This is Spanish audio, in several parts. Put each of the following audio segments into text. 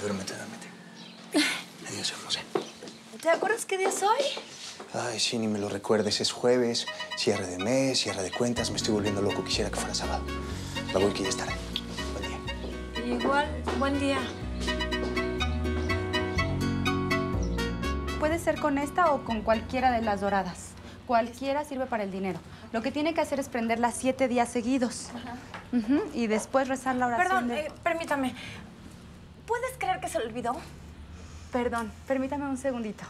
Duérmete, duérmete, duérmete. Adiós, hermosa. ¿Te acuerdas qué día es hoy? Ay, sí, ni me lo recuerdes. Es jueves, cierre de mes, cierre de cuentas. Me estoy volviendo loco. Quisiera que fuera sábado. Me voy que ya es tarde. Buen día. Igual, buen día. Puede ser con esta o con cualquiera de las doradas. Cualquiera sirve para el dinero. Lo que tiene que hacer es prenderla siete días seguidos. Ujú, Y después rezar la oración Perdón, de- eh, permítame. ¿Puedes creer que se le olvidó? Perdón, permítame un segundito.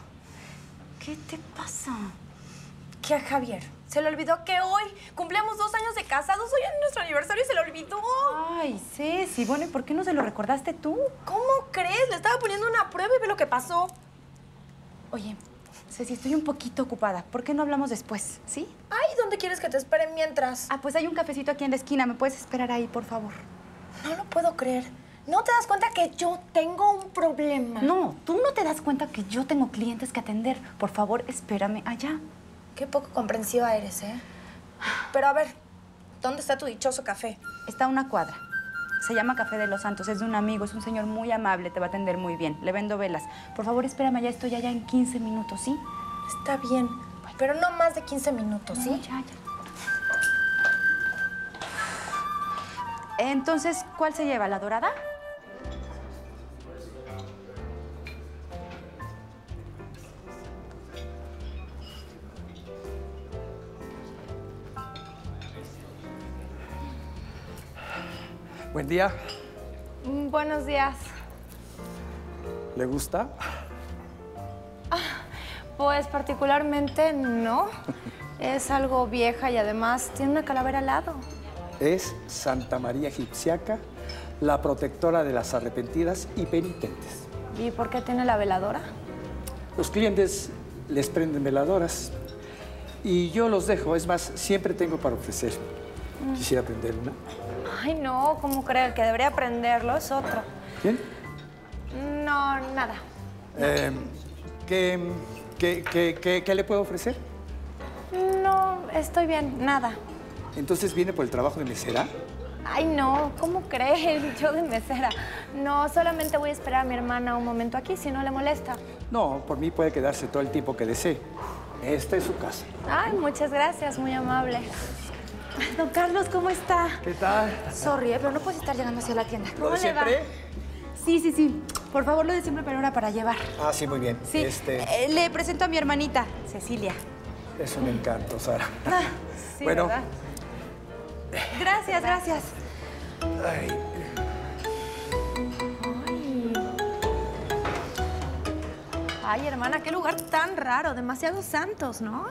¿Qué te pasa? Que a Javier se le olvidó que hoy cumplimos dos años de casados. Hoy es nuestro aniversario y se le olvidó. Ay, Ceci, bueno, ¿y por qué no se lo recordaste tú? ¿Cómo crees? Le estaba poniendo una prueba y ve lo que pasó. Oye, Ceci, estoy un poquito ocupada. ¿Por qué no hablamos después? ¿Sí? Ay, ¿dónde quieres que te espere mientras? Ah, pues hay un cafecito aquí en la esquina. ¿Me puedes esperar ahí, por favor? No lo puedo creer. ¿No te das cuenta que yo tengo un problema? No, tú no te das cuenta que yo tengo clientes que atender. Por favor, espérame allá. Qué poco comprensiva eres, ¿eh? Pero a ver, ¿dónde está tu dichoso café? Está a una cuadra. Se llama Café de los Santos. Es de un amigo, es un señor muy amable, te va a atender muy bien. Le vendo velas. Por favor, espérame, ya estoy allá en 15 minutos, ¿sí? Está bien, pero no más de 15 minutos, ¿sí? No, ya, ya. Entonces, ¿cuál se lleva? ¿La dorada? Buen día. Mm, Buenos días. ¿Le gusta? Pues particularmente no. Es algo vieja y además tiene una calavera al lado. Es Santa María Egipciaca, la protectora de las arrepentidas y penitentes. ¿Y por qué tiene la veladora? Los clientes les prenden veladoras y yo los dejo. Es más, siempre tengo para ofrecer. Quisiera prender una. Ay, no, ¿cómo creer? Que debería aprenderlo es otro. ¿Bien? No, nada. Eh, ¿qué, qué- qué- qué- qué le puedo ofrecer? No, estoy bien, nada. Entonces viene por el trabajo de mesera. Ay, no, ¿cómo creen? Yo de mesera. No, solamente voy a esperar a mi hermana un momento aquí, si no le molesta. No, por mí puede quedarse todo el tiempo que desee. Esta es su casa. Ay, muchas gracias, muy amable. Don Carlos, ¿cómo está? ¿Qué tal? Sorry, eh, pero no puedes estar llegando hacia la tienda. ¿Lo de siempre? Sí, sí, sí. Por favor, lo de siempre, pero ahora para llevar. Ah, sí, muy bien. Sí. Este, Eh, le presento a mi hermanita, Cecilia. es un encanto, Sara. Ah, sí, Bueno. ¿verdad? Gracias, gracias. Ay, Ay, hermana, qué lugar tan raro, demasiados santos, ¿no?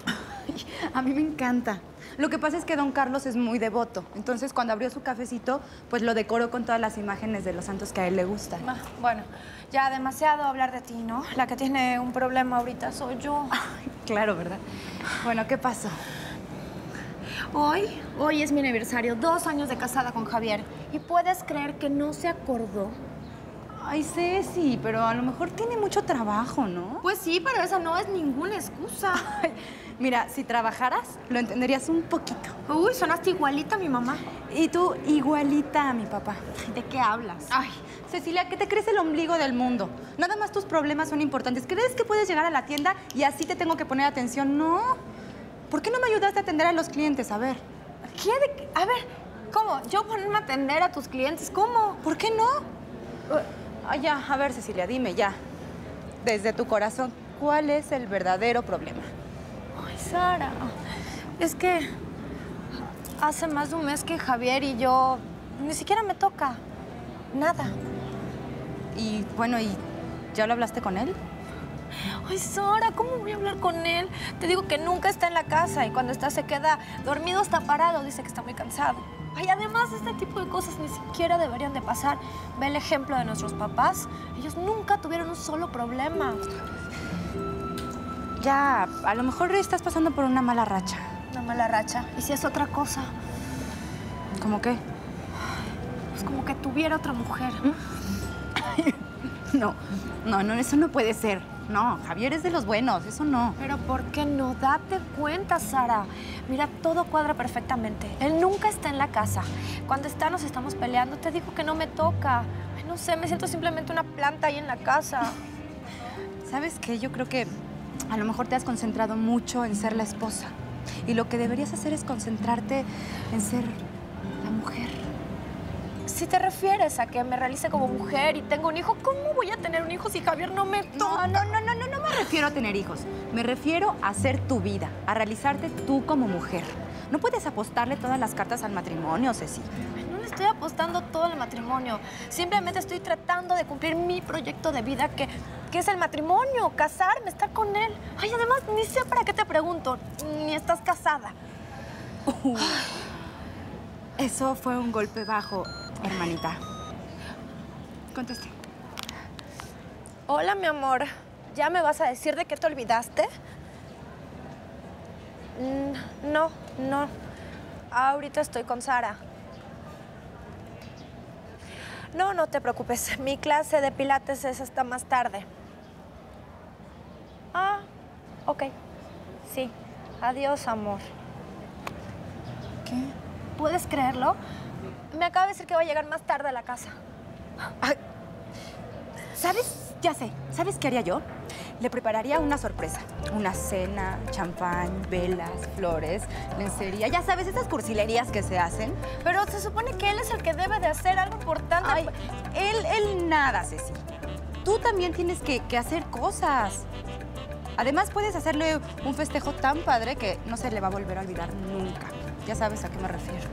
A mí me encanta. Lo que pasa es que don Carlos es muy devoto. Entonces, cuando abrió su cafecito, pues lo decoró con todas las imágenes de los santos que a él le gustan. Ah, Bueno, ya demasiado hablar de ti, ¿no? La que tiene un problema ahorita soy yo. Ay, claro, ¿verdad? Bueno, ¿qué pasó? Hoy, hoy es mi aniversario, dos años de casada con Javier. ¿Y puedes creer que no se acordó? Ay, Ceci, pero a lo mejor tiene mucho trabajo, ¿no? Pues sí, pero esa no es ninguna excusa. Ay, mira, si trabajaras, lo entenderías un poquito. Uy, sonaste igualita a mi mamá. Y tú, igualita a mi papá. ¿De qué hablas? Ay, Cecilia, que te crees el ombligo del mundo. Nada más tus problemas son importantes. ¿Crees que puedes llegar a la tienda y así te tengo que poner atención? No. ¿Por qué no me ayudaste a atender a los clientes? A ver. ¿Qué de? A ver, ¿cómo? ¿Yo ponerme a atender a tus clientes? ¿Cómo? ¿Por qué no? Ah, ya, a ver, Cecilia, dime ya. Desde tu corazón, ¿cuál es el verdadero problema? Sara, es que hace más de un mes que Javier y yo ni siquiera me toca. Nada. Y bueno, ¿y ya lo hablaste con él? Ay, Sara, ¿cómo voy a hablar con él? Te digo que nunca está en la casa y cuando está se queda dormido hasta parado. Dice que está muy cansado. Ay, además, este tipo de cosas ni siquiera deberían de pasar. Ve el ejemplo de nuestros papás. Ellos nunca tuvieron un solo problema. Ya, a lo mejor estás pasando por una mala racha. Una mala racha. ¿Y si es otra cosa? ¿Cómo qué? Pues como que tuviera otra mujer. No, no, no, eso no puede ser. No, Javier es de los buenos, eso no. Pero ¿por qué no? Date cuenta, Sara. Mira, todo cuadra perfectamente. Él nunca está en la casa. Cuando está nos estamos peleando. Te digo que no me toca. Ay, no sé, me siento simplemente una planta ahí en la casa. ¿Sabes qué? Yo creo que a lo mejor te has concentrado mucho en ser la esposa. Y lo que deberías hacer es concentrarte en ser la mujer. Si te refieres a que me realice como mujer y tengo un hijo, ¿cómo voy a tener un hijo si Javier no me toca? No, no, no, no, no, no me refiero a tener hijos. Me refiero a hacer tu vida, a realizarte tú como mujer. No puedes apostarle todas las cartas al matrimonio, Ceci. No le estoy apostando todo al matrimonio. Simplemente estoy tratando de cumplir mi proyecto de vida, que, que es el matrimonio, casarme, estar con él. Ay, además, ni sé para qué te pregunto, ni estás casada. Eso fue un golpe bajo, hermanita. Conteste. Hola, mi amor. ¿Ya me vas a decir de qué te olvidaste? Mm, No, no. Ahorita estoy con Sara. No, no te preocupes. Mi clase de pilates es hasta más tarde. Ah, ok. Sí. Adiós, amor. ¿Qué? ¿Puedes creerlo? Me acaba de decir que va a llegar más tarde a la casa. Ay, ¿Sabes? Ya sé. ¿Sabes qué haría yo? Le prepararía una sorpresa. Una cena, champán, velas, flores, lencería. Ya sabes, esas cursilerías que se hacen. Pero se supone que él es el que debe de hacer algo importante. Ay, él, él nada, Ceci. Tú también tienes que, que hacer cosas. Además, puedes hacerle un festejo tan padre que no se le va a volver a olvidar nunca. Ya sabes a qué me refiero.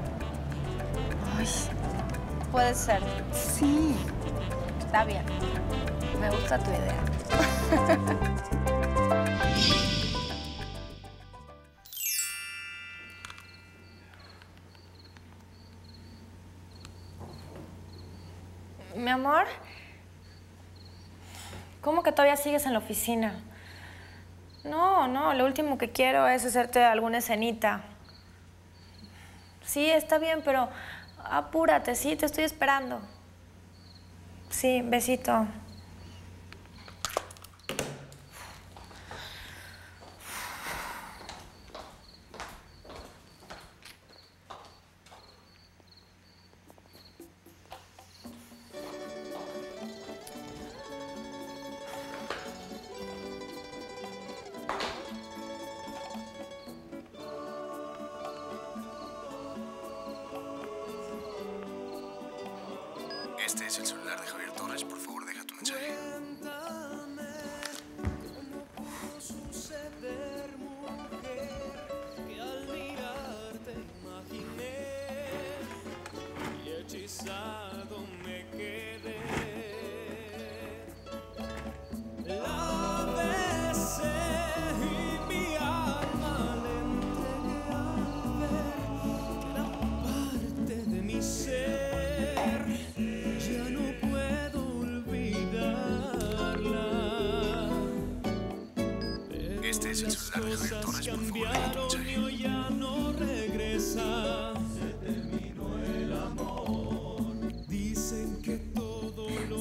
Ay, puede ser. Sí. Está bien. Me gusta tu idea. Mi amor, ¿cómo que todavía sigues en la oficina? No, no, lo último que quiero es hacerte alguna escenita. Sí, está bien, pero apúrate, sí, te estoy esperando. Sí, besito.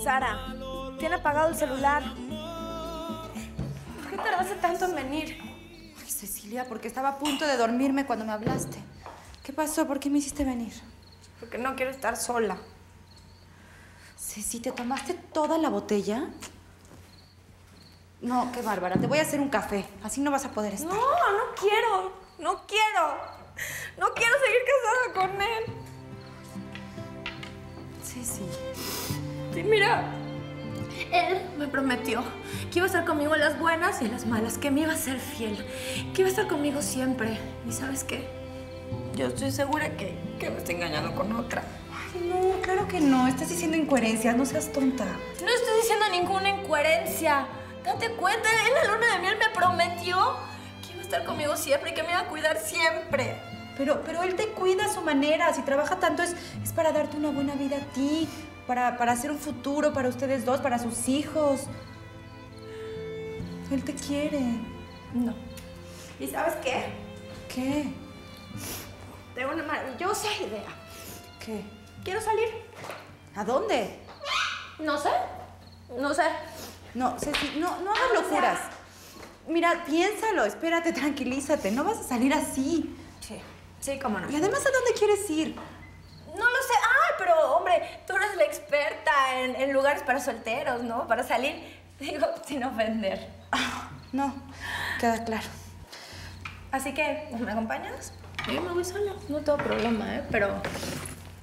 Sara, tiene apagado el celular. ¿Por qué tardaste tanto en venir? Ay, Cecilia, porque estaba a punto de dormirme cuando me hablaste. ¿Qué pasó? ¿Por qué me hiciste venir? Porque no quiero estar sola. Ceci, ¿te tomaste toda la botella? No, qué bárbara. Te voy a hacer un café. Así no vas a poder estar. No, no quiero. No quiero. No quiero seguir casada con él. Ceci. Mira. Él me prometió que iba a estar conmigo en las buenas y en las malas, que me iba a ser fiel, que iba a estar conmigo siempre. ¿Y sabes qué? Yo estoy segura que, que me está engañando con otra. Ay, no, claro que no. Estás diciendo incoherencias. No seas tonta. No estoy diciendo ninguna incoherencia. Date cuenta, en la luna de miel me prometió que iba a estar conmigo siempre y que me iba a cuidar siempre. Pero, pero él te cuida a su manera. Si trabaja tanto es, es para darte una buena vida a ti, para, para hacer un futuro para ustedes dos, para sus hijos. Él te quiere. No. ¿Y sabes qué? ¿Qué? Tengo una maravillosa idea. ¿Qué? Quiero salir. ¿A dónde? No sé. No sé. No, Ceci, no, no hagas locuras. Mira, piénsalo, espérate, tranquilízate. No vas a salir así. Sí. Sí, cómo no. Y además, ¿a dónde quieres ir? Pero hombre, tú eres la experta en, en lugares para solteros, ¿no? Para salir, digo, sin ofender. No, queda claro. Así que, ¿me acompañas? Yo me voy sola, no tengo problema, ¿eh? Pero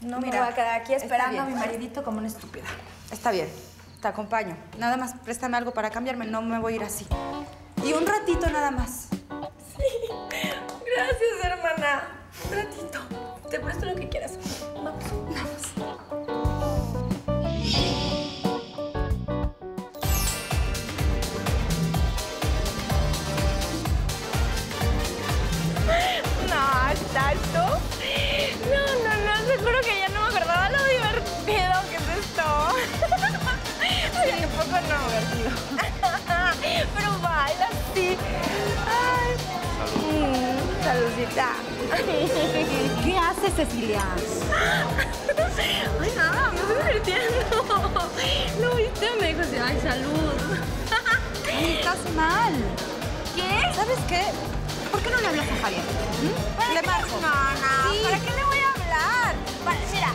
no me Mira, voy a quedar aquí esperando a mi maridito como una estúpida. Está bien, te acompaño. Nada más préstame algo para cambiarme, no me voy a ir así. Y un ratito nada más. Gracias, hermana. Un ratito. Te presto lo que quieras. Divertido. Pero baila, sí. Ay. Mm, saludcita. ¿Qué haces, Cecilia? Ay, nada, me estoy divirtiendo. ¿Lo viste? Me dijo así, ay, salud. Ay, estás mal. ¿Qué? ¿Sabes qué? ¿Por qué no le hablas a Javier? ¿Mm? Le marco. No, no, Sí. ¿para qué le voy a hablar? Para- mira,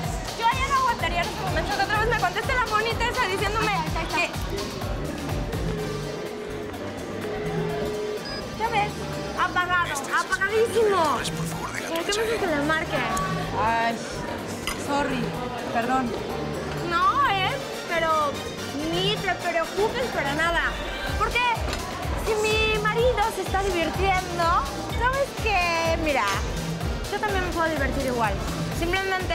que otra vez me conteste la monita esa diciéndome que... ¿Ya ves? Apagado, apagadísimo. ¿Por qué me que le marque? Ay, sorry. Perdón. No, ¿eh? Pero ni te preocupes para nada. Porque si mi marido se está divirtiendo, ¿sabes qué? Mira, yo también me puedo divertir igual. Simplemente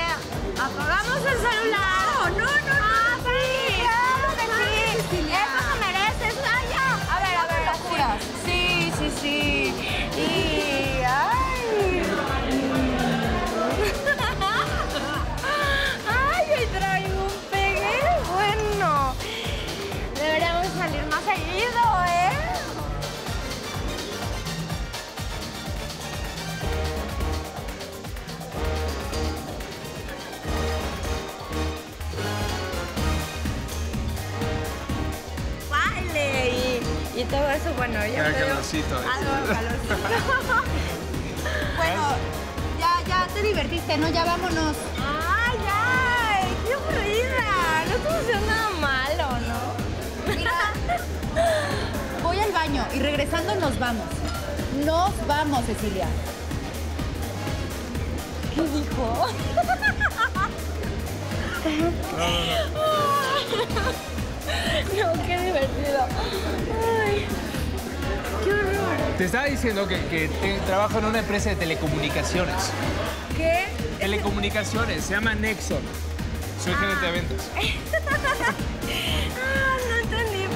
apagamos el celular. Y, todo eso, bueno, me dio calorcito. Algo calorcito. Bueno, ya, ya te divertiste, ¿no? Ya vámonos. ¡Ay, ay! ¡Qué aburrida! No haciendo nada malo, ¿no? Mira, voy al baño y regresando nos vamos. Nos vamos, Cecilia. ¿Qué dijo? No, qué divertido. Te estaba diciendo que, que te- trabajo en una empresa de telecomunicaciones. ¿Qué? Telecomunicaciones, se llama Nexon. Soy gerente de ventas. Ah, no entendí.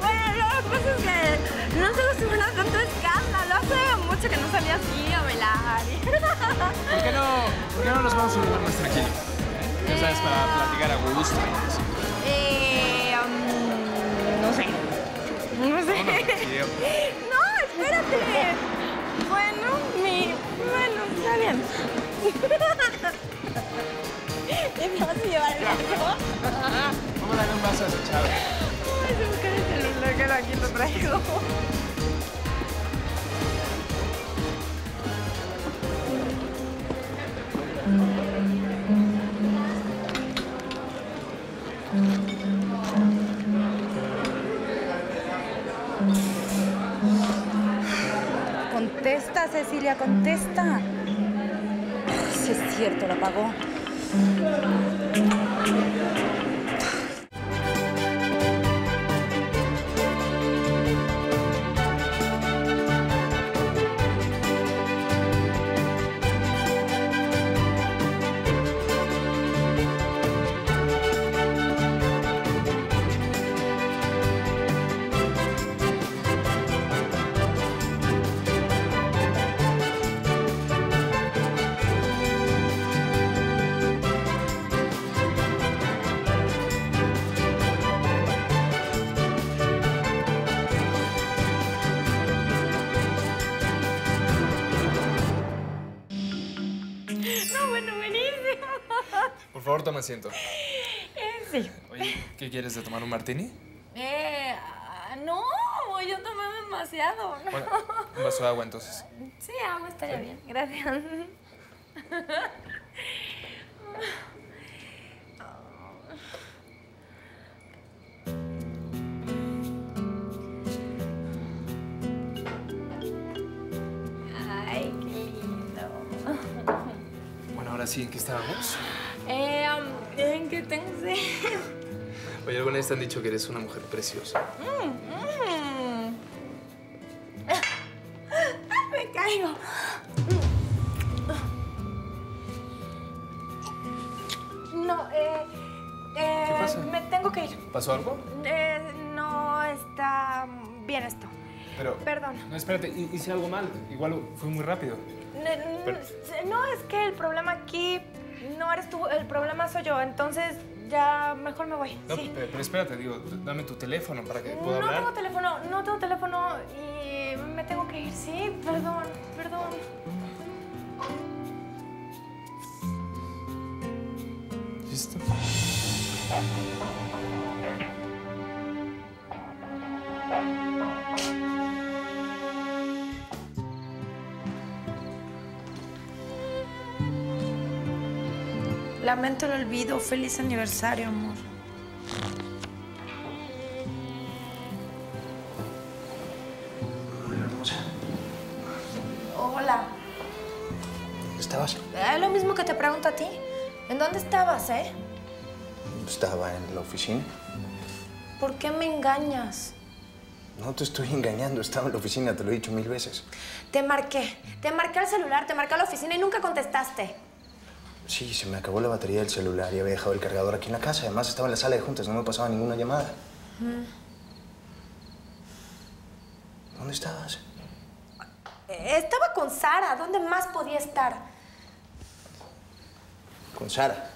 Bueno, lo que pasa es que no estoy acostumbrada a tanto escándalo. Hace mucho que no salía así a bailar. ¿Por qué no, por qué no nos vamos a un lugar más tranquilo? ¿Eh? Ya sabes, para platicar a gusto. Eh, um, no sé. No sé. No, espérate. Bueno, mi. Bueno, está bien. ¿Me vas a llevar el vaso? Vamos a darle un vaso a esa chava. Ay, se cae el celular que aquí lo traigo. Contesta, Cecilia, contesta. Si es cierto, la pagó. me siento. Sí. ¿qué quieres de tomar un martini? Eh, ah, no, yo tomé demasiado. ¿no? Bueno, un vaso de agua entonces. Sí, agua estaría bien, gracias. Ay, qué lindo. Bueno, ahora sí, ¿en qué estábamos? Eh, um, ¿En qué tengo? Oye, alguna vez te han dicho que eres una mujer preciosa. Mm. Me caigo. No, eh, eh, ¿Qué pasa? Me tengo que ir. ¿Pasó algo? Eh, no está bien esto. Pero... Perdón. No, espérate, hi- hice algo mal. Igual fue muy rápido. No, es que el problema aquí no eres tú, el problema soy yo. Entonces ya mejor me voy. No, sí. pero, espérate, digo, dame tu teléfono para que pueda No hablar. tengo teléfono, no tengo teléfono y me tengo que ir. Sí, perdón, perdón. ¿Listo? Lamento el olvido. Feliz aniversario, amor. Hola, hermosa. Hola. ¿Dónde estabas? Es lo mismo que te pregunto a ti. ¿En dónde estabas, eh? Estaba en la oficina. ¿Por qué me engañas? No te estoy engañando, estaba en la oficina, te lo he dicho mil veces. Te marqué. Te marqué al celular, te marqué a la oficina y nunca contestaste. Sí, se me acabó la batería del celular y había dejado el cargador aquí en la casa. Además, estaba en la sala de juntas, no me pasaba ninguna llamada. ¿Dónde estabas? Estaba con Sara. ¿Dónde más podía estar? Con Sara.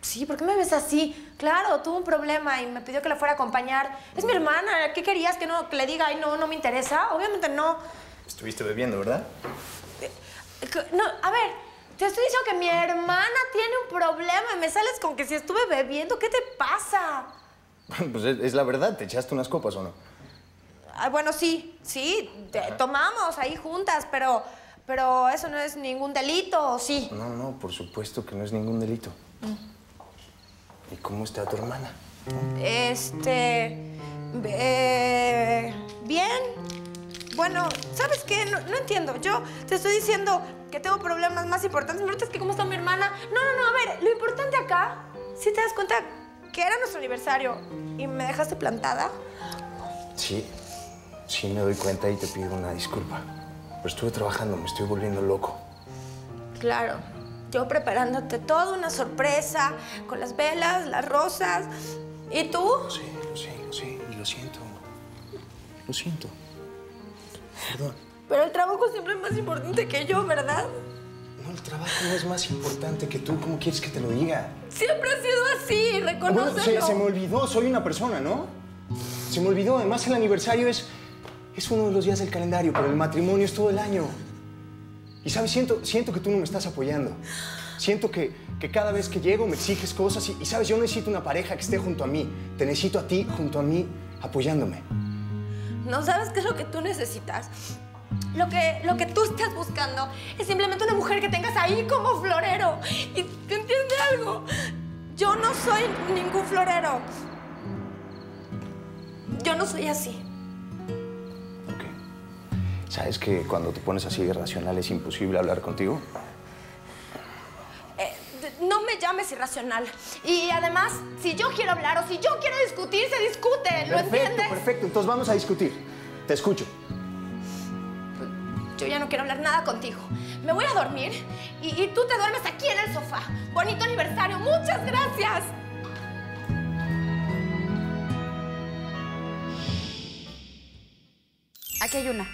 Sí, ¿por qué me ves así? Claro, tuvo un problema y me pidió que la fuera a acompañar. Es mi hermana. ¿Qué querías? ¿Que, no, que le diga, ay, no, no me interesa? Obviamente no. Estuviste bebiendo, ¿verdad? No, a ver, te estoy diciendo que mi hermana tiene un problema y me sales con que si estuve bebiendo, ¿qué te pasa? Pues es, es la verdad, ¿te echaste unas copas o no? Ah, bueno, sí, sí, te- tomamos ahí juntas, pero, pero eso no es ningún delito, ¿o sí? No, no, por supuesto que no es ningún delito. ¿Y cómo está tu hermana? Este. eh, bien. Bueno, ¿sabes qué? No, no entiendo. Yo te estoy diciendo que tengo problemas más importantes. Me preguntas que cómo está mi hermana. No, no, no. A ver, lo importante acá, si te das cuenta que era nuestro aniversario y me dejaste plantada. Sí, sí me doy cuenta y te pido una disculpa. Pero estuve trabajando, me estoy volviendo loco. Claro. Yo preparándote toda una sorpresa con las velas, las rosas. ¿Y tú? Sí, lo sé, lo sé, y lo siento. Lo siento. Perdón. Pero el trabajo siempre es más importante que yo, ¿verdad? No, el trabajo no es más importante que tú. ¿Cómo quieres que te lo diga? Siempre ha sido así, Bueno, reconócelo. se, se me olvidó, soy una persona, ¿no? Se me olvidó, además el aniversario es, es uno de los días del calendario, pero el matrimonio es todo el año. Y sabes, siento, siento que tú no me estás apoyando. Siento que, que cada vez que llego me exiges cosas y, y sabes, yo necesito una pareja que esté junto a mí. Te necesito a ti junto a mí apoyándome. ¿No sabes qué es lo que tú necesitas? Lo que, lo que tú estás buscando es simplemente una mujer que tengas ahí como florero. ¿Y te entiende algo? Yo no soy ningún florero. Yo no soy así. Ok. ¿Sabes que cuando te pones así irracional es imposible hablar contigo? No me llames irracional. Y además, si yo quiero hablar o si yo quiero discutir, se discute. ¿Lo perfecto, entiendes? perfecto. Entonces vamos a discutir. Te escucho. Yo ya no quiero hablar nada contigo. Me voy a dormir y, y tú te duermes aquí en el sofá. Bonito aniversario. Muchas gracias. Aquí hay una.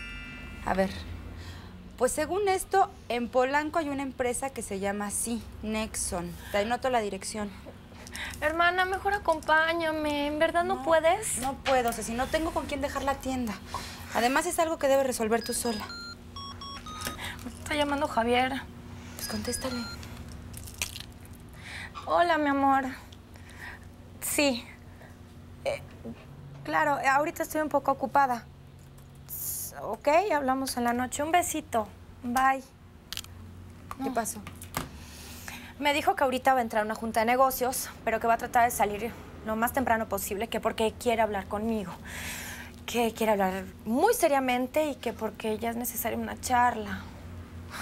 A ver. Pues según esto, en Polanco hay una empresa que se llama así, Nexon. Te anoto la dirección. Hermana, mejor acompáñame. ¿En verdad no, puedes? No puedo, o sea, si no tengo con quién dejar la tienda. Además es algo que debes resolver tú sola. Me está llamando Javier. Pues contéstale. Hola, mi amor. Sí. Eh, claro, ahorita estoy un poco ocupada. Ok, hablamos en la noche. Un besito. Bye. ¿Qué pasó? Me dijo que ahorita va a entrar a una junta de negocios, pero que va a tratar de salir lo más temprano posible, que porque quiere hablar conmigo. Que quiere hablar muy seriamente y que porque ya es necesaria una charla.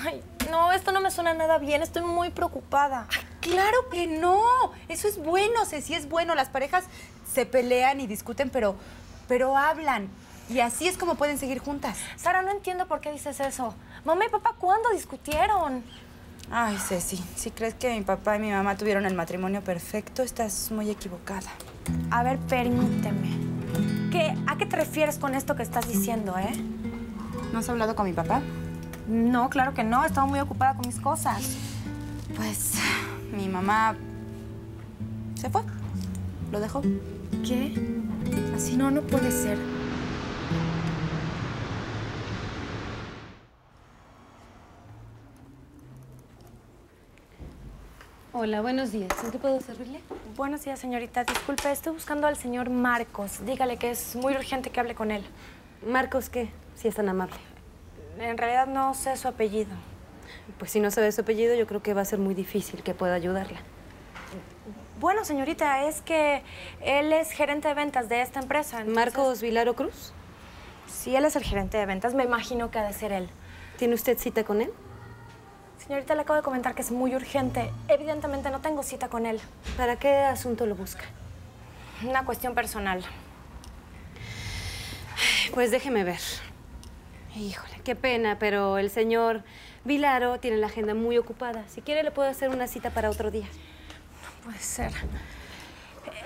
Ay, No, esto no me suena nada bien. Estoy muy preocupada. Claro que no. Eso es bueno, Ceci, es bueno. Las parejas se pelean y discuten, pero, pero hablan. Y así es como pueden seguir juntas. Sara, no entiendo por qué dices eso. Mamá y papá, ¿cuándo discutieron? Ay, Ceci, si crees que mi papá y mi mamá tuvieron el matrimonio perfecto, estás muy equivocada. A ver, permíteme. ¿Qué, ¿A qué te refieres con esto que estás diciendo, eh? ¿No has hablado con mi papá? No, claro que no. Estaba muy ocupada con mis cosas. Pues mi mamá se fue. Lo dejó. ¿Qué? Así no, no puede ser. Hola, buenos días. ¿En qué puedo servirle? Buenos días, señorita. Disculpe, estoy buscando al señor Marcos. Dígale que es muy urgente que hable con él. Marcos, ¿qué? Si es tan amable. En realidad no sé su apellido. Pues si no sabe su apellido, yo creo que va a ser muy difícil que pueda ayudarla. Bueno, señorita, es que él es gerente de ventas de esta empresa. entonces- ¿Marcos Vilaro Cruz? Sí, él es el gerente de ventas. Me imagino que ha de ser él. ¿Tiene usted cita con él? Señorita, le acabo de comentar que es muy urgente. Evidentemente no tengo cita con él. ¿Para qué asunto lo busca? Una cuestión personal. Pues déjeme ver. Híjole, qué pena, pero el señor Vilaro tiene la agenda muy ocupada. Si quiere, le puedo hacer una cita para otro día. Puede ser.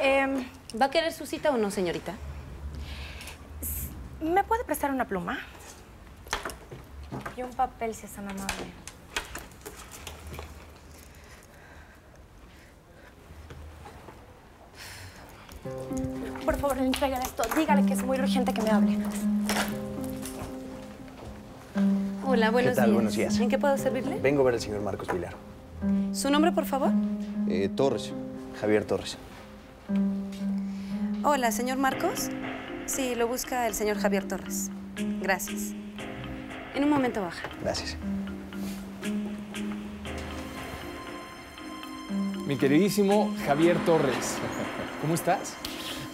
Em, ¿Va a querer su cita o no, señorita? ¿Me puede prestar una pluma? Y un papel, si es tan amable. Por favor, entregue esto. Dígale que es muy urgente que me hable. Hola, buenos tal? días. Buenos días. ¿En qué puedo servirle? Vengo a ver al señor Marcos Vilar. ¿Su nombre, por favor? Eh, Torres, Javier Torres. Hola, señor Marcos. Sí, lo busca el señor Javier Torres. Gracias. En un momento baja. Gracias. Mi queridísimo Javier Torres. ¿Cómo estás?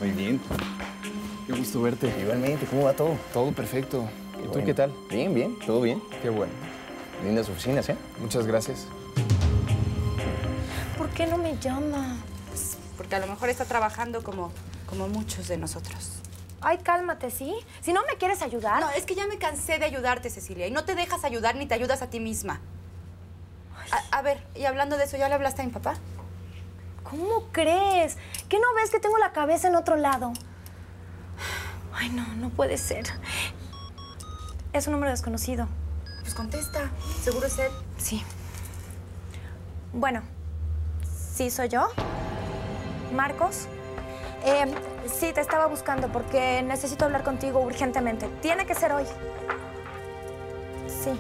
Muy bien. Qué gusto verte. Igualmente, ¿cómo va todo? Todo perfecto. ¿Y tú Bueno. qué tal? Bien, bien, todo bien. Qué bueno. Lindas oficinas, ¿eh? Muchas gracias. ¿Por qué no me llama? Porque a lo mejor está trabajando como, como muchos de nosotros. Ay, cálmate, ¿sí? Si no me quieres ayudar. No, es que ya me cansé de ayudarte, Cecilia, y no te dejas ayudar ni te ayudas a ti misma. A, a ver, y hablando de eso, ¿ya le hablaste a mi papá? ¿Cómo crees? ¿Qué no ves que tengo la cabeza en otro lado? Ay, no, no puede ser. Es un número desconocido. Pues contesta, seguro es él. Sí. Bueno, ¿sí soy yo? ¿Marcos? Eh, sí, te estaba buscando porque necesito hablar contigo urgentemente. Tiene que ser hoy. Sí.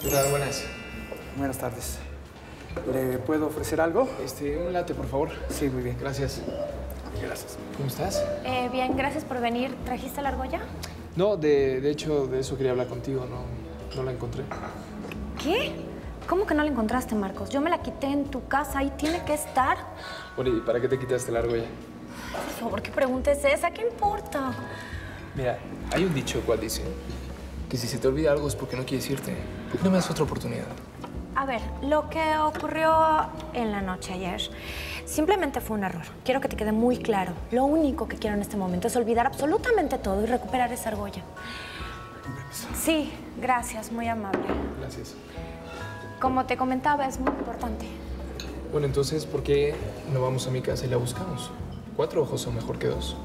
¿Qué tal? Buenas. Buenas tardes. ¿Le puedo ofrecer algo? Este, un late, por favor. Sí, muy bien. Gracias. Gracias. ¿Cómo estás? Eh, bien, gracias por venir. ¿Trajiste la argolla? No, de, de hecho, de eso quería hablar contigo. No, no la encontré. ¿Qué? ¿Cómo que no la encontraste, Marcos? Yo me la quité en tu casa. Ahí tiene que estar. Bueno, ¿y para qué te quitaste la argolla? Por favor, ¿qué pregunta es esa? ¿Qué importa? Mira, hay un dicho cual dice que si se te olvida algo es porque no quieres irte. ¿Por qué no me das otra oportunidad? A ver, lo que ocurrió en la noche ayer simplemente fue un error. Quiero que te quede muy claro. Lo único que quiero en este momento es olvidar absolutamente todo y recuperar esa argolla. Sí, gracias, muy amable. Gracias. Como te comentaba, es muy importante. Bueno, entonces, ¿por qué no vamos a mi casa y la buscamos? Cuatro ojos son mejor que dos.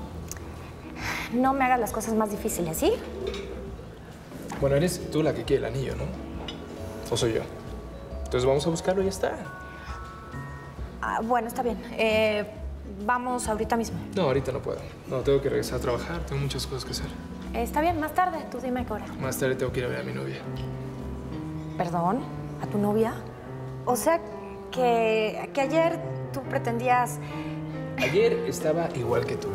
No me hagas las cosas más difíciles, ¿sí? Bueno, eres tú la que quiere el anillo, ¿no? ¿O soy yo? Entonces vamos a buscarlo y ya está. Ah, bueno, está bien. Eh, vamos ahorita mismo. No, ahorita no puedo. No, tengo que regresar a trabajar. Tengo muchas cosas que hacer. Está bien, más tarde. Tú dime qué hora. Más tarde tengo que ir a ver a mi novia. ¿Perdón? ¿A tu novia? O sea, que, que ayer tú pretendías... Ayer estaba igual que tú.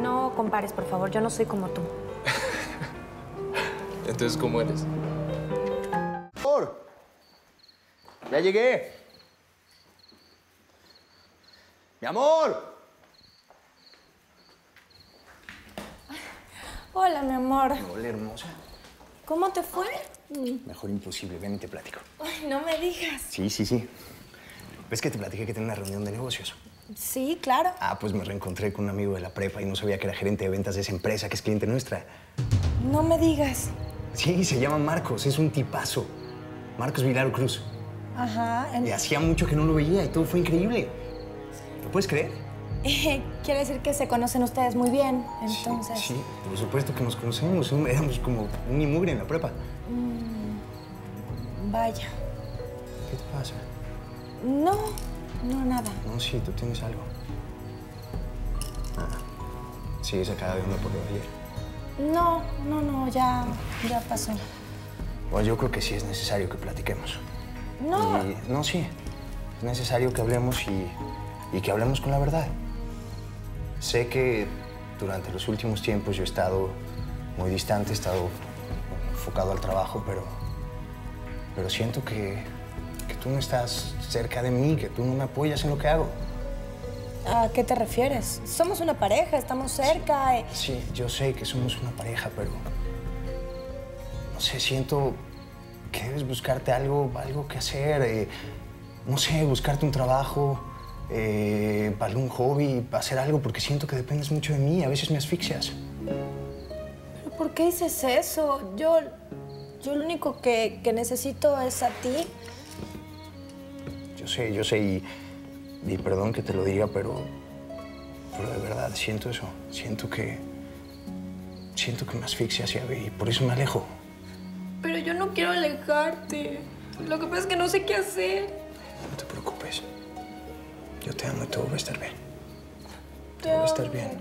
No compares, por favor. Yo no soy como tú. Entonces, ¿cómo eres? Ya llegué. Mi amor. Hola, mi amor. Hola, hermosa. ¿Cómo te fue? Mejor imposible, ven y te platico. Ay, no me digas. Sí, sí, sí. ¿Ves que te platiqué que tenía una reunión de negocios? Sí, claro. Ah, pues me reencontré con un amigo de la prepa y no sabía que era gerente de ventas de esa empresa, que es cliente nuestra. No me digas. Sí, se llama Marcos, es un tipazo. Marcos Vilaro Cruz. Ajá. en- Y hacía mucho que no lo veía y todo fue increíble. ¿Lo puedes creer? Quiere decir que se conocen ustedes muy bien, entonces. Sí, por supuesto que nos conocemos. Éramos como un y mugre en la prepa. Vaya. ¿Qué te pasa? No, no, nada. No, sí, tú tienes algo. Ah, sigues acá de onda por lo de ayer. No, no, no, ya, ya pasó. Bueno, yo creo que sí es necesario que platiquemos. No, Y- no, sí. Es necesario que hablemos y, y que hablemos con la verdad. Sé que durante los últimos tiempos yo he estado muy distante, he estado enfocado al trabajo, pero, pero siento que, que tú no estás cerca de mí, que tú no me apoyas en lo que hago. ¿a qué te refieres? Somos una pareja, estamos cerca. eh. Sí, yo sé que somos una pareja, pero no sé, siento que debes buscarte algo, algo que hacer. eh, no sé, buscarte un trabajo, eh, algún hobby, hacer algo, porque siento que dependes mucho de mí. A veces me asfixias. ¿Pero ¿Por qué dices eso? Yo, yo lo único que, que necesito es a ti. Yo sé, yo sé, y, y perdón que te lo diga, pero, pero de verdad siento eso. Siento que, siento que me asfixias y, y por eso me alejo. Yo no quiero alejarte. Lo que pasa es que no sé qué hacer. No te preocupes. Yo te amo y todo va a estar bien. Te Todo va a estar bien.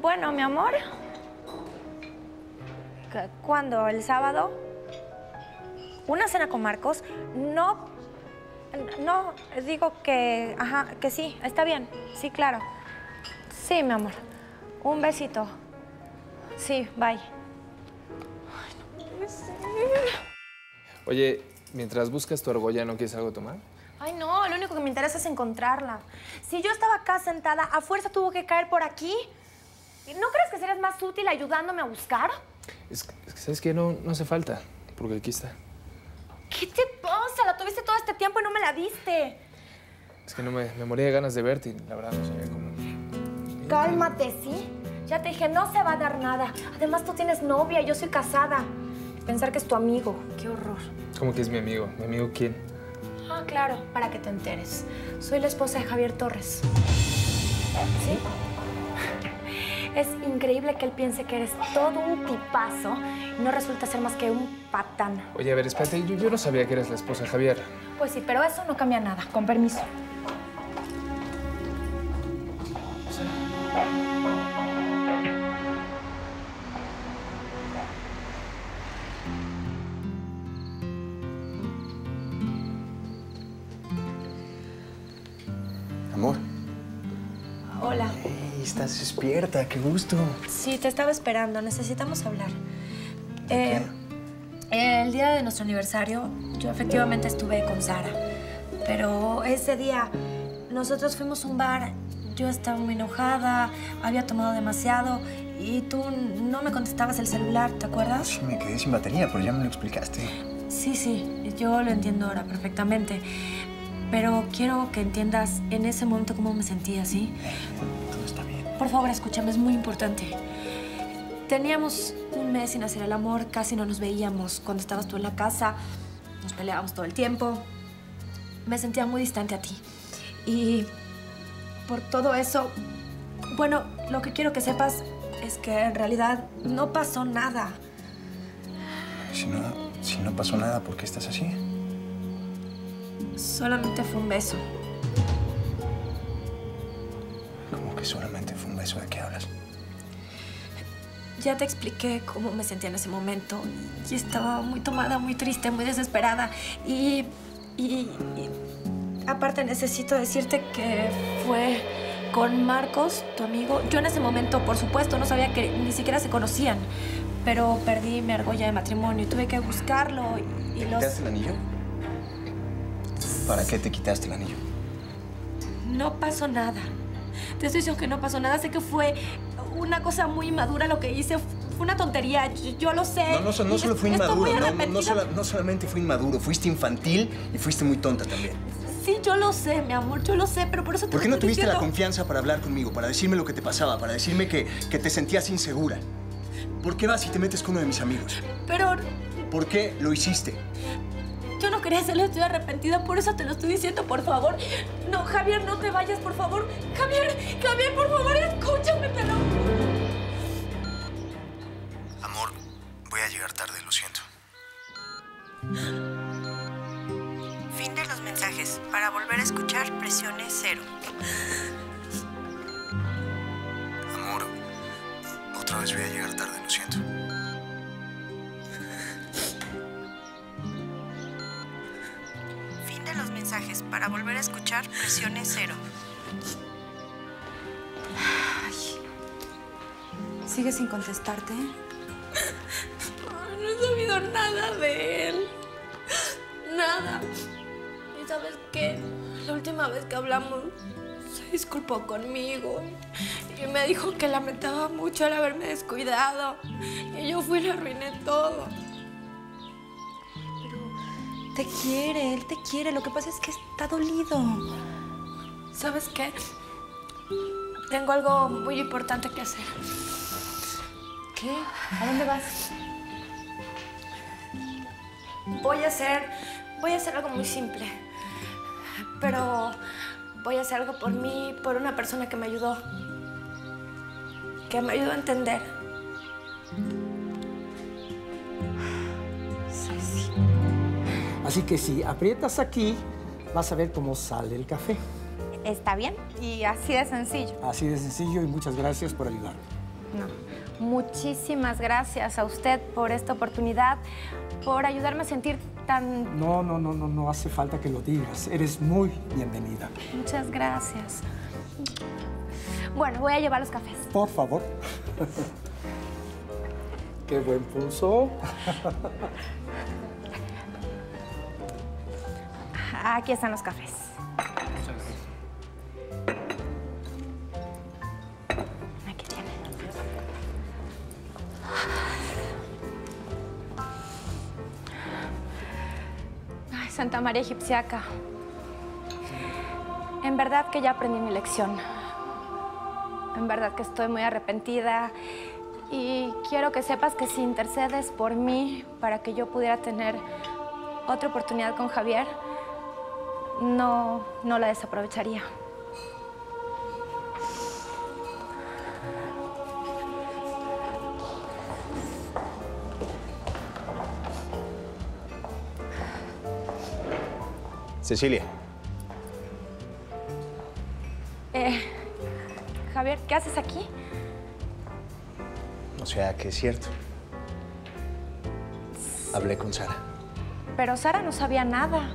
Bueno, mi amor. ¿Cu- ¿Cuándo? ¿El sábado? ¿Una cena con Marcos? No. No, digo que. Ajá, que sí, está bien. Sí, claro. Sí, mi amor. Un besito. Sí, bye. Oye, mientras buscas tu argolla, ¿no quieres algo tomar? Ay, no, lo único que me interesa es encontrarla. Si yo estaba acá sentada, a fuerza tuvo que caer por aquí. ¿No crees que serías más útil ayudándome a buscar? Es, que- es que, ¿sabes qué? No, no hace falta, porque aquí está. ¿Qué te pasa? La tuviste todo este tiempo y no me la diste. Es que no me, me moría de ganas de verte y la verdad no sabía cómo. Cálmate, ¿sí? Ya te dije, no se va a dar nada. Además, tú tienes novia yo soy casada. Pensar que es tu amigo. Qué horror. ¿Cómo que es mi amigo? ¿Mi amigo quién? Ah, claro, para que te enteres. Soy la esposa de Javier Torres. ¿Sí? Es increíble que él piense que eres todo un tipazo y no resulta ser más que un patán. Oye, a ver, espérate, yo, yo no sabía que eras la esposa de Javier. Pues sí, pero eso no cambia nada. Con permiso. Despierta, qué gusto. Sí, te estaba esperando. Necesitamos hablar. Eh, el día de nuestro aniversario, yo efectivamente estuve con Sara. Pero ese día, nosotros fuimos a un bar. Yo estaba muy enojada, había tomado demasiado y tú no me contestabas el celular, ¿te acuerdas? Sí, me quedé sin batería, pero ya me lo explicaste. Sí, sí, yo lo entiendo ahora perfectamente. Pero quiero que entiendas en ese momento cómo me sentía, ¿sí? Por favor, escúchame, es muy importante. Teníamos un mes sin hacer el amor, casi no nos veíamos. Cuando estabas tú en la casa, nos peleábamos todo el tiempo. Me sentía muy distante a ti. Y por todo eso, bueno, lo que quiero que sepas es que en realidad no pasó nada. Si no, si no pasó nada, ¿por qué estás así? Solamente fue un beso. Ya te expliqué cómo me sentía en ese momento y estaba muy tomada, muy triste, muy desesperada. Y, y- y aparte necesito decirte que fue con Marcos, tu amigo. Yo en ese momento, por supuesto, no sabía que ni siquiera se conocían, pero perdí mi argolla de matrimonio y tuve que buscarlo y, y los... el anillo? ¿Para qué te quitaste el anillo? No pasó nada. Te estoy diciendo que no pasó nada. Sé que fue una cosa muy inmadura lo que hice. Fue una tontería. Yo, yo lo sé. No, no, no solo fui inmaduro, no, no, sola- no solamente fui inmaduro, fuiste infantil y fuiste muy tonta también. Sí, yo lo sé, mi amor. Yo lo sé, pero por eso te ¿Por qué no tuviste la diciendo. confianza para hablar conmigo, para decirme lo que te pasaba, para decirme que, que te sentías insegura? ¿Por qué vas y te metes con uno de mis amigos? Pero ¿Por qué lo hiciste? Yo no quería hacerlo. Estoy arrepentida. Por eso te lo estoy diciendo, por favor. No, Javier, no te vayas, por favor. Javier, Javier, por favor, escúchame, te lo... Amor, voy a llegar tarde, lo siento. Fin de los mensajes. Para volver a escuchar, presione cero. Amor, otra vez voy a llegar tarde, lo siento. Para volver a escuchar, presione cero. ¿Sigue sin contestarte? No he sabido nada de él. Nada. ¿Y sabes qué? La última vez que hablamos, se disculpó conmigo. Y me dijo que lamentaba mucho el haberme descuidado. Y yo fui y le arruiné todo. Te quiere, él te quiere. Lo que pasa es que está dolido. ¿Sabes qué? Tengo algo muy importante que hacer. ¿Qué? ¿A dónde vas? Voy a hacer. Voy a hacer algo muy simple. Pero voy a hacer algo por mí, por una persona que me ayudó. Que me ayudó a entender. Así que si aprietas aquí, vas a ver cómo sale el café. Está bien. Y así de sencillo. Así de sencillo y muchas gracias por ayudarme. No. Muchísimas gracias a usted por esta oportunidad, por ayudarme a sentir tan... No, no, no, no, no hace falta que lo digas. Eres muy bienvenida. Muchas gracias. Bueno, voy a llevar los cafés. Por favor. Qué buen pulso. Aquí están los cafés. Aquí tienen. Ay, Santa María Egipciaca. En verdad que ya aprendí mi lección. En verdad que estoy muy arrepentida y quiero que sepas que si intercedes por mí para que yo pudiera tener otra oportunidad con Javier, no, no la desaprovecharía. Cecilia, Eh, Javier, ¿qué haces aquí? o sea que es cierto. Hablé con Sara. Pero Sara no sabía nada.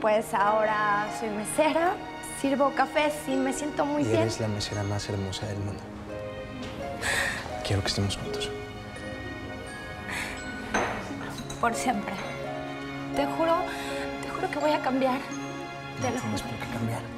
Pues ahora soy mesera, sirvo cafés y me siento muy y bien. eres la mesera más hermosa del mundo. Quiero que estemos juntos. Por siempre. Te juro, te juro que voy a cambiar. Te lo tienes juro. por qué cambiar.